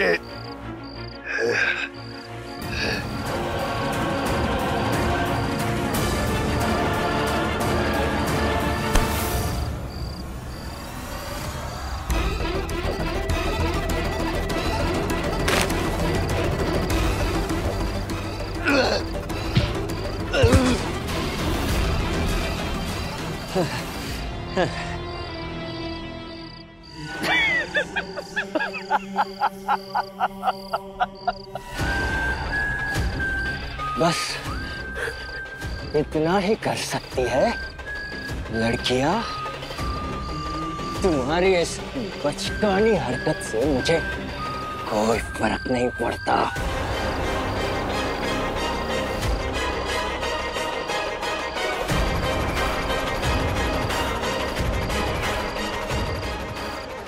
えはあはあ बस इतना ही कर सकती है, लड़कियाँ। तुम्हारी इस बचकानी हरकत से मुझे कोई फ़र्क नहीं पड़ता।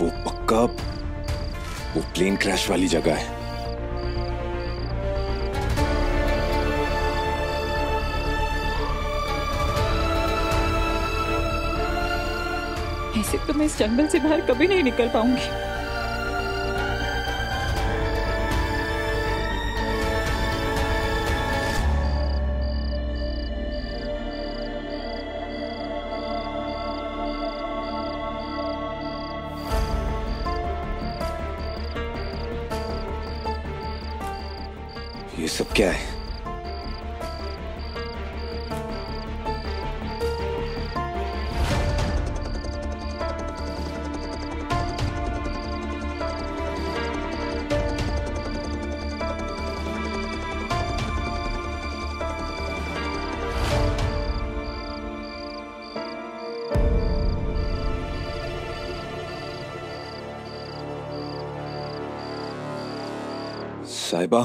वो पक्का वो प्लेन क्रैश वाली जगह है। ऐसे तो मैं इस जंगल से बाहर कभी नहीं निकल पाऊँगी। ये सब क्या है? साहिबा